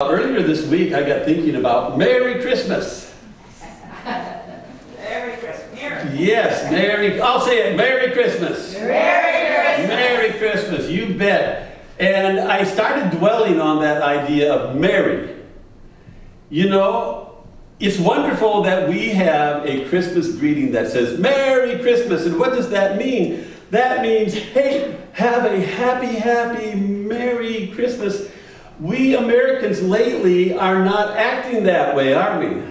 Earlier this week, I got thinking about Merry Christmas. Merry Christmas. Yes, Merry, I'll say it, Merry Christmas. Merry Christmas. Merry Christmas, you bet. And I started dwelling on that idea of Mary. You know, it's wonderful that we have a Christmas greeting that says Merry Christmas. And what does that mean? That means, hey, have a happy, happy, Merry Christmas. We Americans lately are not acting that way, are we?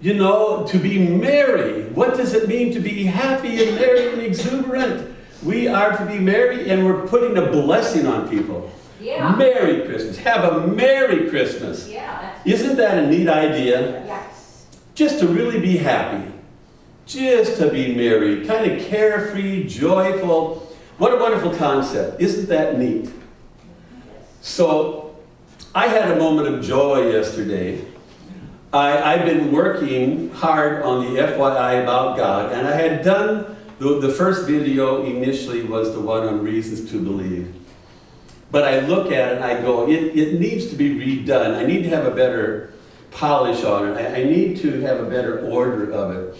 You know, to be merry. What does it mean to be happy and merry and exuberant? We are to be merry and we're putting a blessing on people. Yeah. Merry Christmas. Have a Merry Christmas. Yeah. Isn't that a neat idea? Yes. Just to really be happy. Just to be merry. Kind of carefree, joyful. What a wonderful concept. Isn't that neat? So, I had a moment of joy yesterday. I, I've been working hard on the FYI about God, and I had done the, the first video initially was the one on reasons to believe. But I look at it and I go, it, it needs to be redone. I need to have a better polish on it. I, I need to have a better order of it.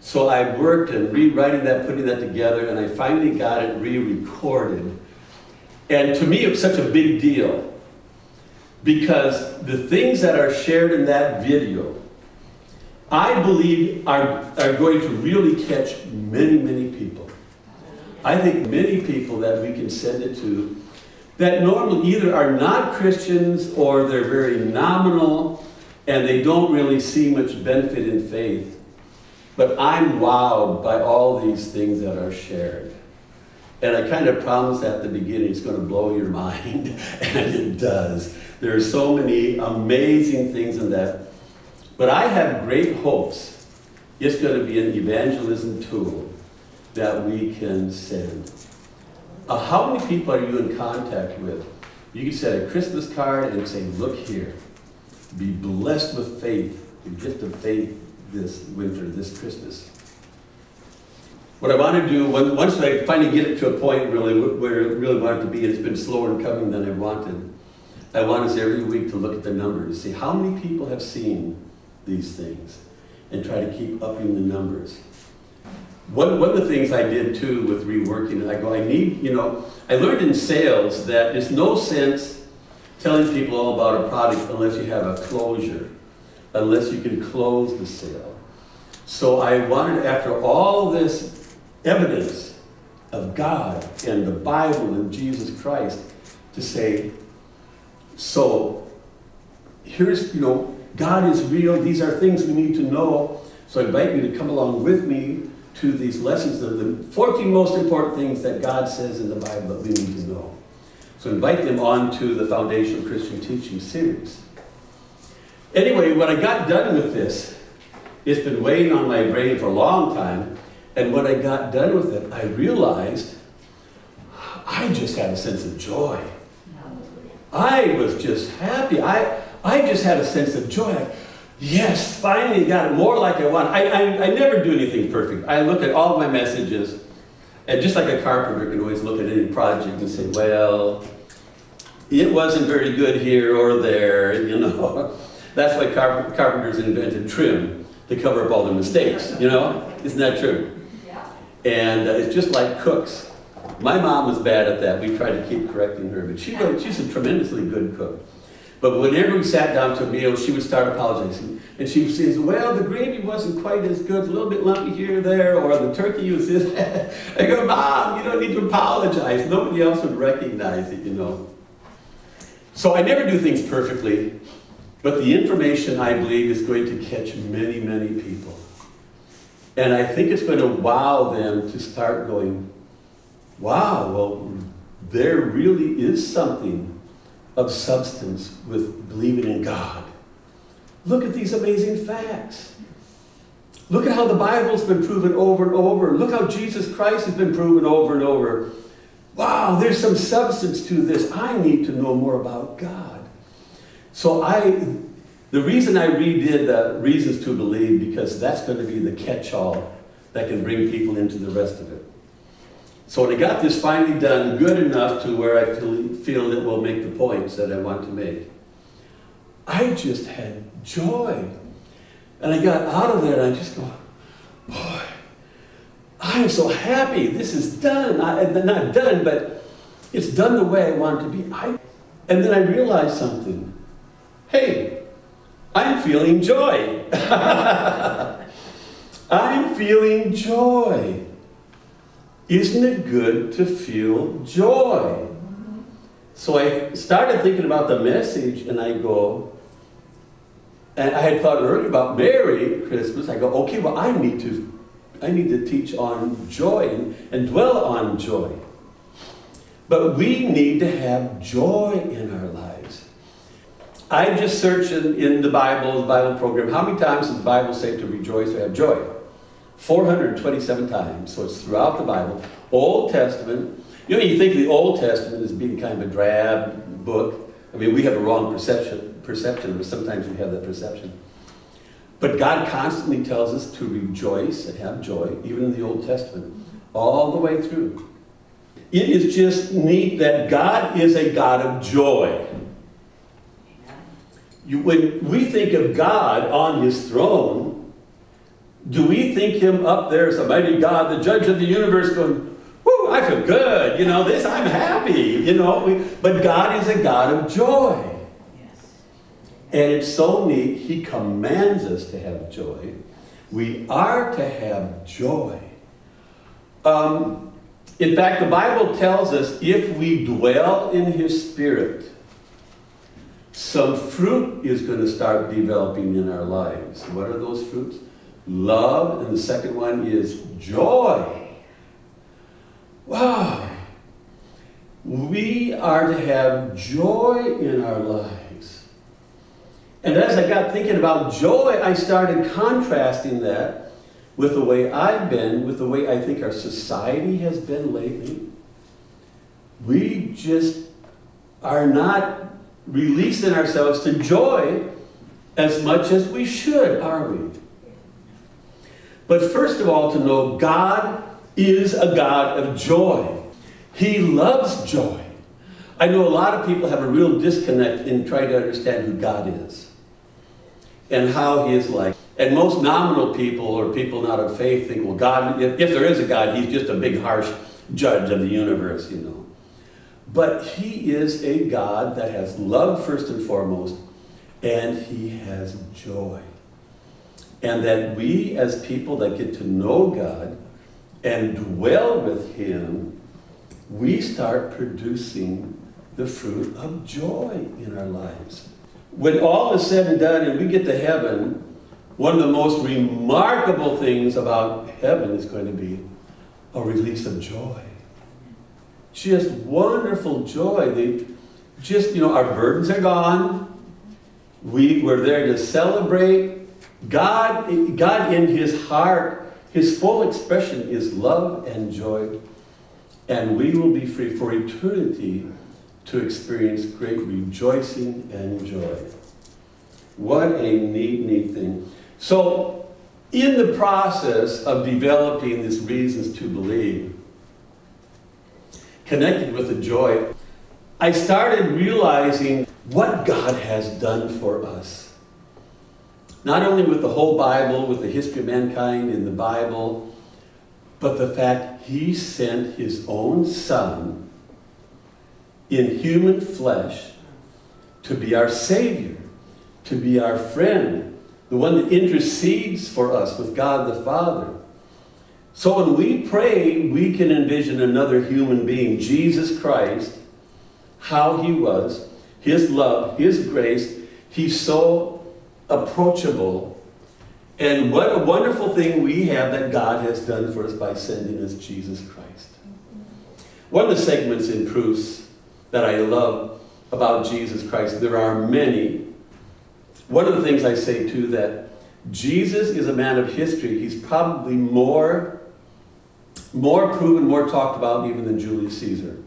So I worked and rewriting that, putting that together, and I finally got it re-recorded. And to me, it was such a big deal because the things that are shared in that video, I believe are, are going to really catch many, many people. I think many people that we can send it to that normally either are not Christians or they're very nominal and they don't really see much benefit in faith. But I'm wowed by all these things that are shared. And I kind of promised at the beginning it's going to blow your mind, and it does. There are so many amazing things in that. But I have great hopes. It's going to be an evangelism tool that we can send. Uh, how many people are you in contact with? You can send a Christmas card and say, look here, be blessed with faith, the gift of faith this winter, this Christmas. What I want to do, once I finally get it to a point really where I really want it to be, it's been slower in coming than I wanted. I want us every week to look at the numbers, see how many people have seen these things, and try to keep upping the numbers. One, one of the things I did too with reworking it, I go, I need, you know, I learned in sales that there's no sense telling people all about a product unless you have a closure, unless you can close the sale. So I wanted, after all this evidence of God and the Bible and Jesus Christ, to say, so here's, you know, God is real. These are things we need to know. So I invite you to come along with me to these lessons of the 14 most important things that God says in the Bible that we need to know. So invite them on to the Foundational Christian Teaching series. Anyway, when I got done with this, it's been weighing on my brain for a long time. And when I got done with it, I realized I just had a sense of joy. I was just happy. I, I just had a sense of joy. Yes, finally got it more like I want. I, I, I never do anything perfect. I look at all my messages, and just like a carpenter can always look at any project and say, well, it wasn't very good here or there, you know. That's why carp carpenters invented trim to cover up all their mistakes, you know. Isn't that true? And uh, it's just like cooks. My mom was bad at that. We tried to keep correcting her, but she was, she's a tremendously good cook. But whenever we sat down to a meal, she would start apologizing. And she would say, well, the gravy wasn't quite as good, a little bit lumpy here or there, or the turkey was this. I go, Mom, you don't need to apologize. Nobody else would recognize it, you know. So I never do things perfectly, but the information, I believe, is going to catch many, many people. And I think it's going to wow them to start going, wow, well, there really is something of substance with believing in God. Look at these amazing facts. Look at how the Bible's been proven over and over. Look how Jesus Christ has been proven over and over. Wow, there's some substance to this. I need to know more about God. So I, the reason I redid the Reasons to Believe, because that's going to be the catch-all that can bring people into the rest of it. So when I got this finally done good enough to where I feel, it will make the points that I want to make, I just had joy. And I got out of there and I just go, boy, I am so happy. This is done. I, not done, but it's done the way I want it to be. I, and then I realized something. Hey, I'm feeling joy. I'm feeling joy. Isn't it good to feel joy? So I started thinking about the message and I go, and I had thought earlier about Merry Christmas. I go, okay, well, I need to, I need to teach on joy and, and dwell on joy. But we need to have joy in our lives. I just searched in, the Bible, the Bible program, how many times does the Bible say to rejoice or have joy? 427 times. So it's throughout the Bible. Old Testament. You know, you think the Old Testament is being kind of a drab book. I mean, we have a wrong perception, perception, but sometimes we have that perception. But God constantly tells us to rejoice and have joy, even in the Old Testament, all the way through. It is just neat that God is a God of joy. You, when we think of God on his throne, do we think him up there as a mighty God, the judge of the universe, going, Whoo, I feel good, you know, this, I'm happy, you know? We, but God is a God of joy. And it's so neat, he commands us to have joy. We are to have joy. Um, in fact, the Bible tells us if we dwell in his spirit, some fruit is going to start developing in our lives. What are those fruits? love, and the second one is joy. Wow. We are to have joy in our lives. And as I got thinking about joy, I started contrasting that with the way I've been, with the way I think our society has been lately. We just are not releasing ourselves to joy as much as we should, are we? But first of all, to know God is a God of joy. He loves joy. I know a lot of people have a real disconnect in trying to understand who God is and how He is like. And most nominal people or people not of faith think, well, God, if, there is a God, He's just a big, harsh judge of the universe, you know. But He is a God that has love first and foremost, and He has joy. And that we, as people that get to know God and dwell with Him, we start producing the fruit of joy in our lives. When all is said and done and we get to heaven, one of the most remarkable things about heaven is going to be a release of joy. Just wonderful joy. They just, you know, our burdens are gone. We, we're there to celebrate God, God in his heart, his full expression is love and joy, and we will be free for eternity to experience great rejoicing and joy. What a neat, neat thing. So, in the process of developing these reasons to believe, connected with the joy, I started realizing what God has done for us. Not only with the whole Bible, with the history of mankind in the Bible, but the fact he sent his own son in human flesh to be our Savior, to be our friend, the one that intercedes for us with God the Father. So when we pray, we can envision another human being, Jesus Christ, how he was, his love, his grace. He's so approachable. And what a wonderful thing we have that God has done for us by sending us Jesus Christ. One of the segments in proofs that I love about Jesus Christ, there are many. One of the things I say too that Jesus is a man of history. He's probably more, more proven, more talked about even than Julius Caesar.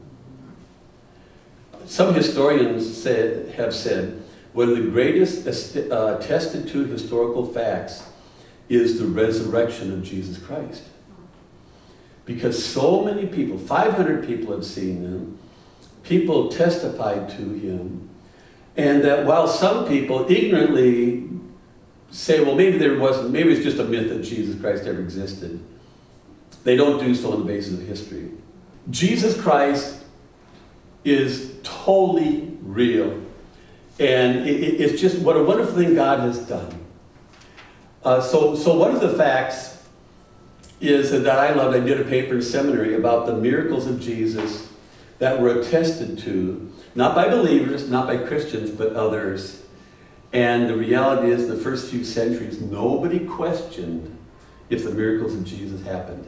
Some historians say, have said one of the greatest uh, attested to historical facts is the resurrection of Jesus Christ. Because so many people, 500 people had seen him, people testified to him, And that while some people ignorantly say, well, maybe there wasn't, maybe it's just a myth that Jesus Christ ever existed, they don't do so on the basis of history. Jesus Christ is totally real. And it, it, it's just what a wonderful thing God has done. Uh, so, so one of the facts is that I loved, I did a paper in seminary about the miracles of Jesus that were attested to, not by believers, not by Christians, but others. And the reality is, in the first few centuries, nobody questioned if the miracles of Jesus happened.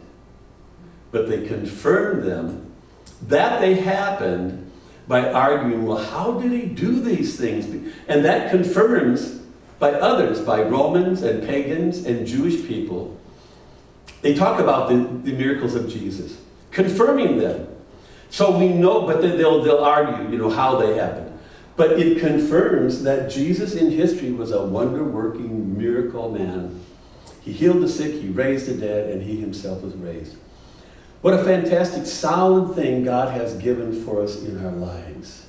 But they confirmed them that they happened by arguing, well, how did he do these things? And that confirms by others, by Romans and pagans and Jewish people. They talk about the, the miracles of Jesus, confirming them. So we know, but they'll, they'll argue, you know, how they happened. But it confirms that Jesus in history was a wonder working miracle man. He healed the sick, he raised the dead, and he himself was raised. What a fantastic, solid thing God has given for us in our lives,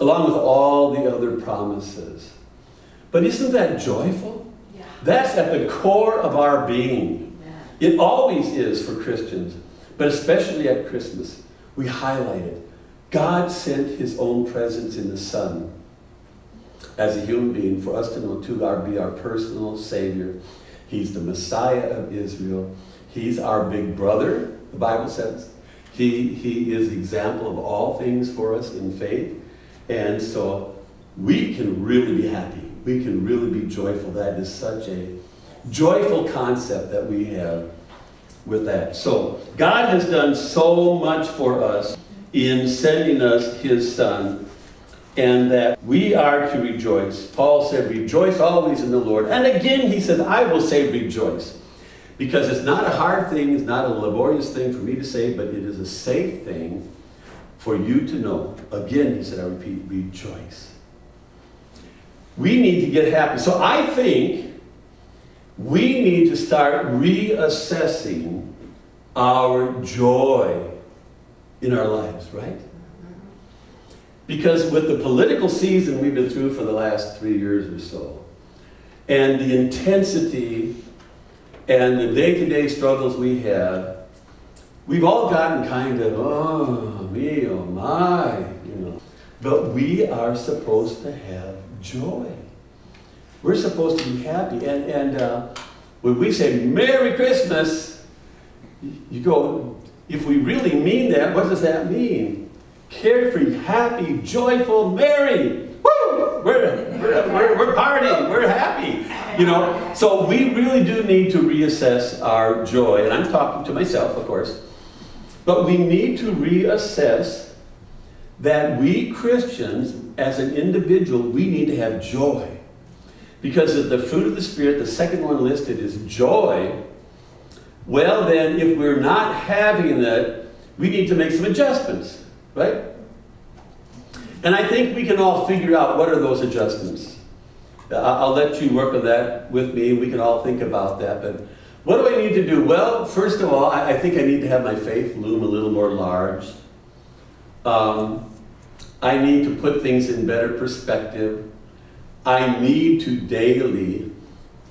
along with all the other promises. But isn't that joyful? Yeah. That's at the core of our being. It always is for Christians, but especially at Christmas. We highlight it. God sent his own presence in the Son as a human being for us to know to our, be our personal Savior. He's the Messiah of Israel. He's our big brother, the Bible says. He, he is the example of all things for us in faith. And so we can really be happy. We can really be joyful. That is such a joyful concept that we have with that. So, God has done so much for us in sending us His Son, and that we are to rejoice. Paul said, Rejoice always in the Lord. And again, he says, I will say rejoice. Because it's not a hard thing, it's not a laborious thing for me to say, but it is a safe thing for you to know. Again, he said, I repeat, rejoice. We need to get happy. So I think we need to start reassessing our joy in our lives, right? Because with the political season we've been through for the last three years or so, and the intensity and the day to day struggles we have, we've all gotten kind of, oh, me, oh, my, you know. But we are supposed to have joy. We're supposed to be happy. And, and uh, when we say Merry Christmas, you go, if we really mean that, what does that mean? Carefree, happy, joyful, merry. Woo! We're, we're, we're, we're partying, we're happy. You know, so we really do need to reassess our joy. And I'm talking to myself, of course. But we need to reassess that we Christians, as an individual, we need to have joy. Because of the fruit of the Spirit, the second one listed is joy. Well, then, if we're not having that, we need to make some adjustments, right? And I think we can all figure out what are those adjustments. I'll let you work on that with me. We can all think about that. But what do I need to do? Well, first of all, I think I need to have my faith loom a little more large. Um, I need to put things in better perspective. I need to daily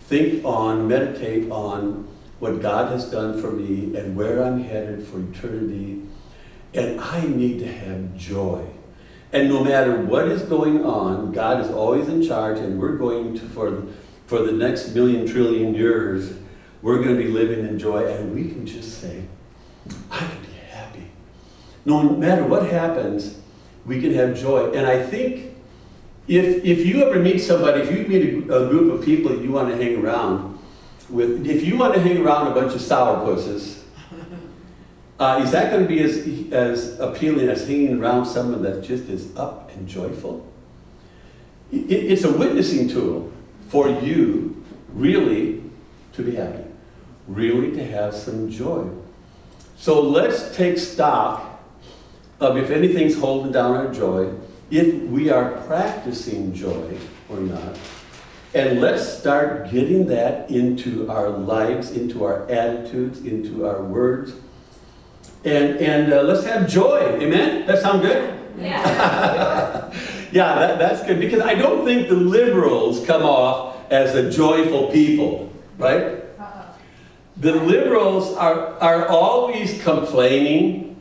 think on, meditate on what God has done for me and where I'm headed for eternity. And I need to have joy. And no matter what is going on, God is always in charge, and we're going to, for, for the next million trillion years, we're going to be living in joy, and we can just say, I can be happy. No matter what happens, we can have joy. And I think if, if you ever meet somebody, if you meet a, a group of people you want to hang around with, if you want to hang around a bunch of sourpusses, uh, is that going to be as, as appealing as hanging around someone that just is up and joyful? It, it's a witnessing tool for you, really, to be happy, really to have some joy. So let's take stock of if anything's holding down our joy, if we are practicing joy or not. And let's start getting that into our lives, into our attitudes, into our words. And, and uh, let's have joy. Amen? That sound good? Yeah. yeah, that, that's good because I don't think the liberals come off as a joyful people, right? The liberals are, are always complaining.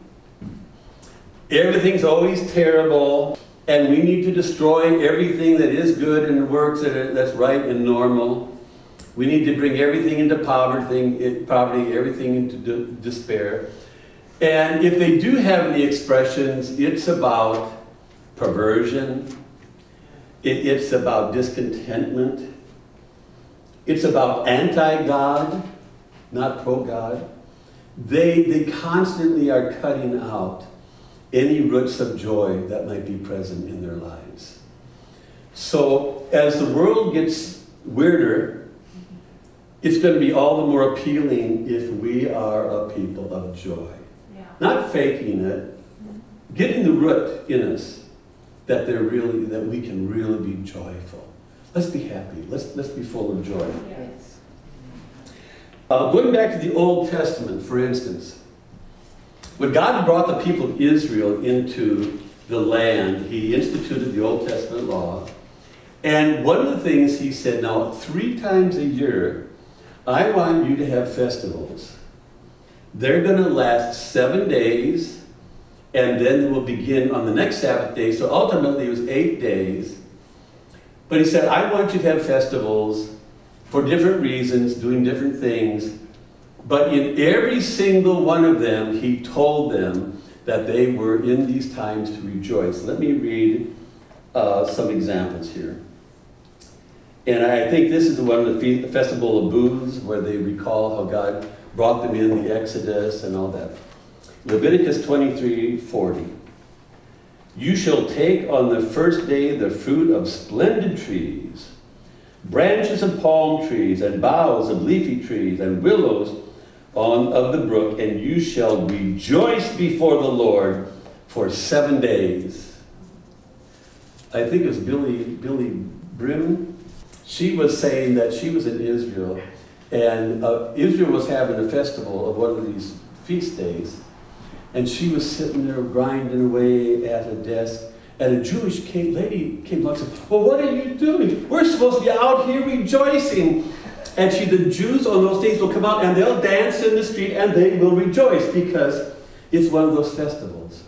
Everything's always terrible, and we need to destroy everything that is good and works that that's right and normal. We need to bring everything into poverty, poverty everything into despair. And if they do have any expressions, it's about perversion, it, it's about discontentment, it's about anti God, not pro God. They, they constantly are cutting out any roots of joy that might be present in their lives. So, as the world gets weirder, it's going to be all the more appealing if we are a people of joy. Not faking it, getting the root in us that they're really that we can really be joyful. Let's be happy. Let's let's be full of joy. Yes. Uh, going back to the Old Testament, for instance, when God brought the people of Israel into the land, He instituted the Old Testament law. And one of the things He said, now, three times a year, I want you to have festivals. They're going to last seven days, and then we'll begin on the next Sabbath day. So ultimately, it was eight days. But he said, I want you to have festivals for different reasons, doing different things. But in every single one of them, he told them that they were in these times to rejoice. Let me read uh, some examples here. And I think this is the one of the Festival of Booths, where they recall how God brought them in the Exodus and all that. Leviticus 23 40. You shall take on the first day the fruit of splendid trees branches of palm trees and boughs of leafy trees and willows on of the brook, and you shall rejoice before the Lord for seven days. I think it was Billye Billye Brim. She was saying that she was in Israel, and uh, Israel was having a festival of one of these feast days, and she was sitting there grinding away at a desk, and a Jewish lady came up and said, Well, what are you doing? We're supposed to be out here rejoicing. And she, the Jews on those days will come out and they'll dance in the street and they will rejoice because it's one of those festivals.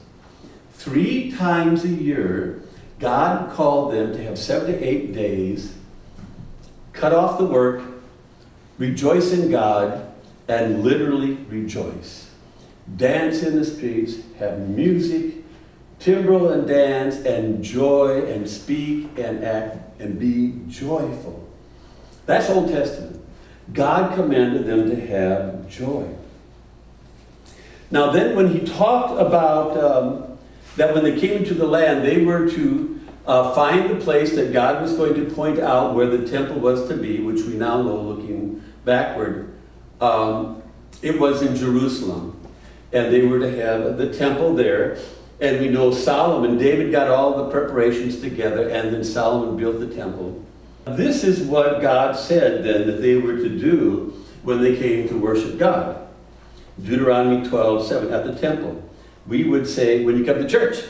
Three times a year, God called them to have seven to eight days, cut off the work, rejoice in God, and literally rejoice. Dance in the streets, have music, timbrel and dance and joy and speak and act and be joyful. That's Old Testament. God commanded them to have joy. Now, then, when he talked about um, that when they came into the land, they were to uh, find the place that God was going to point out where the temple was to be, which we now know looking backward. Um, it was in Jerusalem. And they were to have the temple there. And we know Solomon, David got all the preparations together, and then Solomon built the temple. This is what God said then that they were to do when they came to worship God. Deuteronomy 12, 7, at the temple. We would say, when you come to church,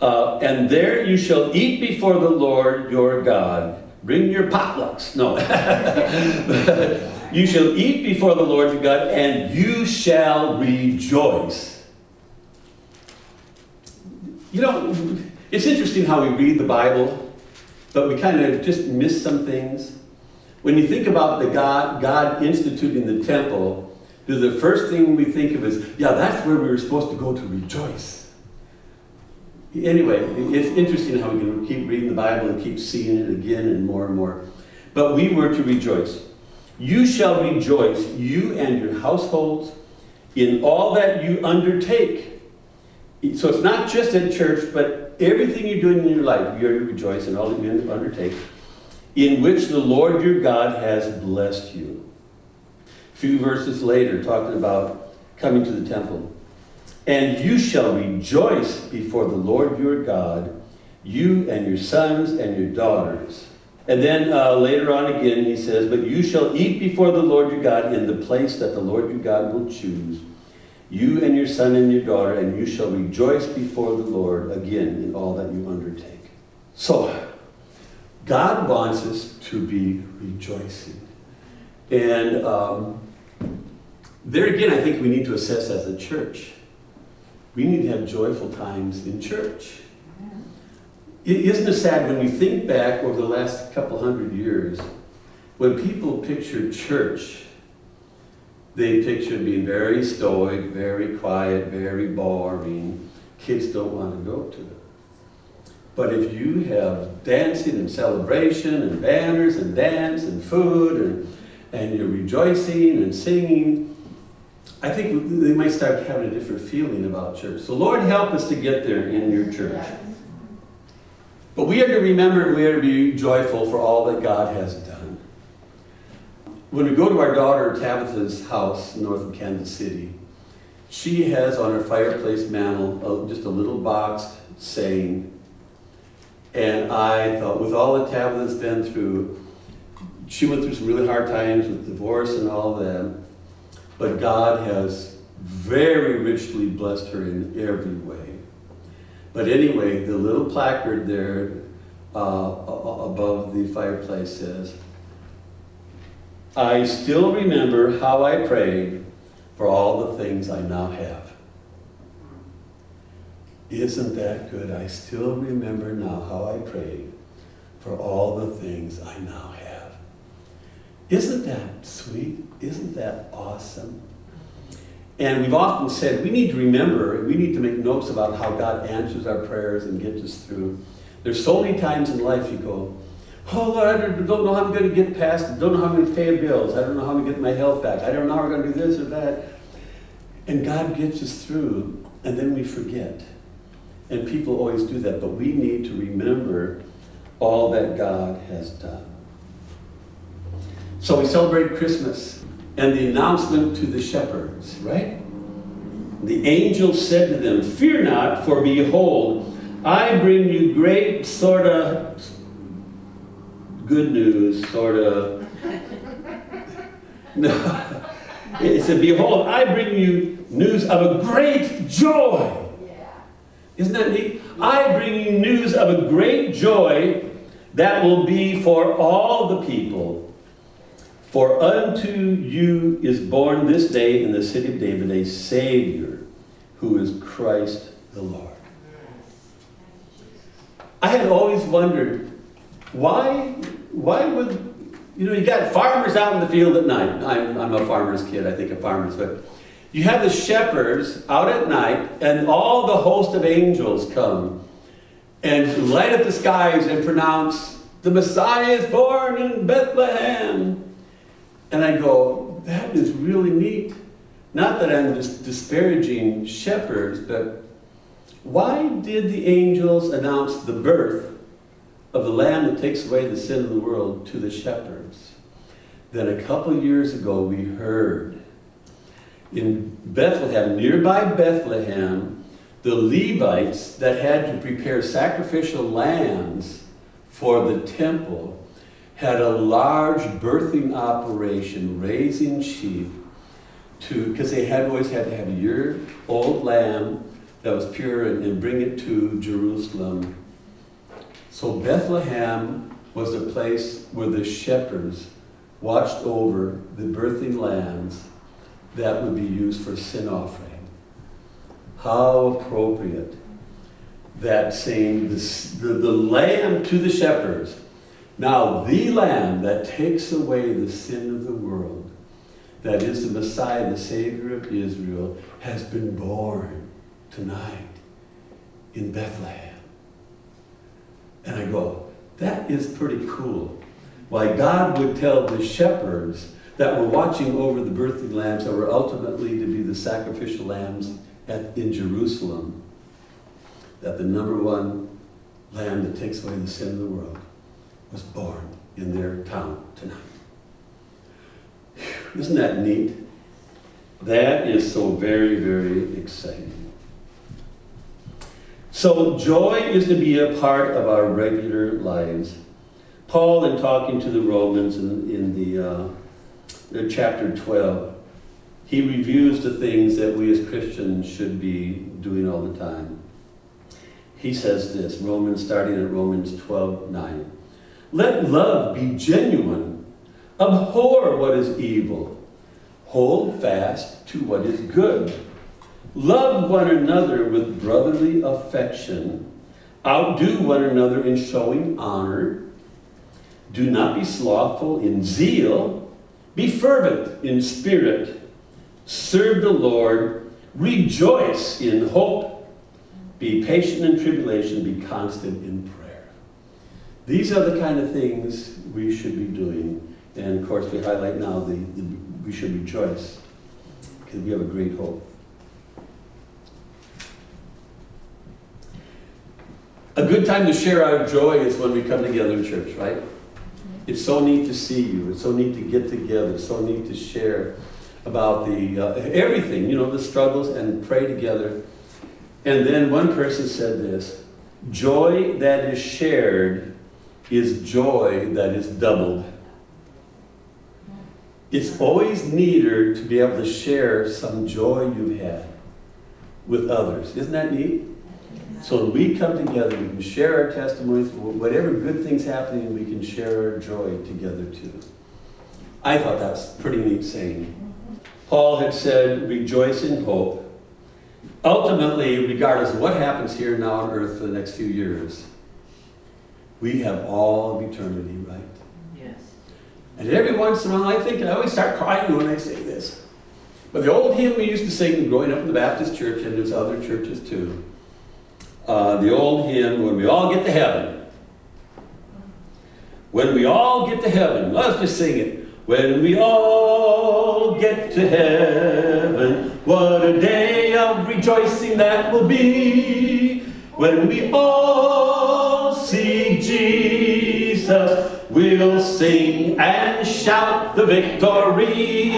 uh, and there you shall eat before the Lord your God. Bring your potlucks. No. you shall eat before the Lord your God, and you shall rejoice you know, it's interesting how we read the Bible, but we kind of just miss some things. When you think about the God, God instituting the temple, the first thing we think of is, yeah, that's where we were supposed to go to rejoice. Anyway, it's interesting how we can keep reading the Bible and keep seeing it again and more and more. But we were to rejoice. You shall rejoice, you and your households, in all that you undertake so it's not just at church, but everything you're doing in your life, you're to rejoice in all that you undertake, in which the Lord your God has blessed you. A few verses later, talking about coming to the temple. And you shall rejoice before the Lord your God, you and your sons and your daughters. And then uh, later on again, he says, But you shall eat before the Lord your God in the place that the Lord your God will choose you and your son and your daughter, and you shall rejoice before the Lord again in all that you undertake. So, God wants us to be rejoicing. And um, there again, I think we need to assess as a church. We need to have joyful times in church. Isn't it sad when we think back over the last couple hundred years, when people picture church, they picture being very stoic, very quiet, very boring. Kids don't want to go to it. But if you have dancing and celebration and banners and dance and food and, and you're rejoicing and singing, I think they might start having a different feeling about church. So Lord help us to get there in your church. But we are to remember we are to be joyful for all that God has done. When we go to our daughter Tabitha's house north of Kansas City, she has on her fireplace mantle just a little box saying, and I thought, with all that Tabitha's been through, she went through some really hard times with divorce and all that, but God has very richly blessed her in every way. But anyway, the little placard there uh, above the fireplace says, I still remember how I prayed for all the things I now have. Isn't that good? I still remember now how I prayed for all the things I now have. Isn't that sweet? Isn't that awesome? And we've often said we need to remember, we need to make notes about how God answers our prayers and gets us through. There's so many times in life you go, Oh Lord, I don't know how I'm going to get past it. Don't know how I'm going to pay bills. I don't know how I'm going to get my health back. I don't know how we're going to do this or that. And God gets us through, and then we forget. And people always do that, but we need to remember all that God has done. So we celebrate Christmas and the announcement to the shepherds, right? The angel said to them, Fear not, for behold, I bring you great sort of good news, sort of. No. It said, Behold, I bring you news of a great joy isn't that neat? I bring you news of a great joy that will be for all the people. For unto you is born this day in the city of David a Savior who is Christ the Lord. I had always wondered why, why would, you know, you got farmers out in the field at night. I'm, I'm a farmer's kid, I think of farmers, but you have the shepherds out at night, and all the host of angels come and light up the skies and pronounce, The Messiah is born in Bethlehem. And I go, That is really neat. Not that I'm just disparaging shepherds, but why did the angels announce the birth of the Lamb that takes away the sin of the world to the shepherds? Then a couple years ago, we heard in Bethlehem, nearby Bethlehem, the Levites that had to prepare sacrificial lambs for the temple had a large birthing operation, raising sheep, to because they had always had to have a year-old lamb that was pure and, and bring it to Jerusalem. So Bethlehem was a place where the shepherds watched over the birthing lambs that would be used for sin offering. How appropriate that saying, the, the, the lamb to the shepherds. Now, the lamb that takes away the sin of the world, that is the Messiah, the Savior of Israel, has been born tonight in Bethlehem. And I go, that is pretty cool. Why God would tell the shepherds that were watching over the birthing lambs that were ultimately to be the sacrificial lambs at, in Jerusalem, that the number one lamb that takes away the sin of the world was born in their town tonight. Isn't that neat? That is so very, very exciting. So, joy is to be a part of our regular lives. Paul, in talking to the Romans in, in the uh, chapter 12, he reviews the things that we as Christians should be doing all the time. He says this, Romans, starting at Romans 12 9. Let love be genuine. Abhor what is evil. Hold fast to what is good. Love one another with brotherly affection. Outdo one another in showing honor. Do not be slothful in zeal. Be fervent in spirit. Serve the Lord. Rejoice in hope. Be patient in tribulation. Be constant in prayer. These are the kind of things we should be doing. And of course, we highlight now the, the we should rejoice because we have a great hope. A good time to share our joy is when we come together in church, right? It's so neat to see you. It's so neat to get together. It's so neat to share about the uh, everything, you know, the struggles and pray together. And then one person said this joy that is shared is joy that is doubled. It's always neater to be able to share some joy you've had with others. Isn't that neat? So we come together, we can share our testimonies, whatever good things happening, we can share our joy together too. I thought that was pretty neat saying. Paul had said, rejoice in hope. Ultimately, regardless of what happens here now on earth for the next few years, we have all of eternity, right? Yes. And every once in a while, I think, I always start crying when I say this. But the old hymn we used to sing growing up in the Baptist church, and there's other churches too. Uh, the old hymn, When We All Get to Heaven. When we all get to heaven, let's just sing it. When we all get to heaven, what a day of rejoicing that will be. When we all Jesus, we'll sing and shout the victory.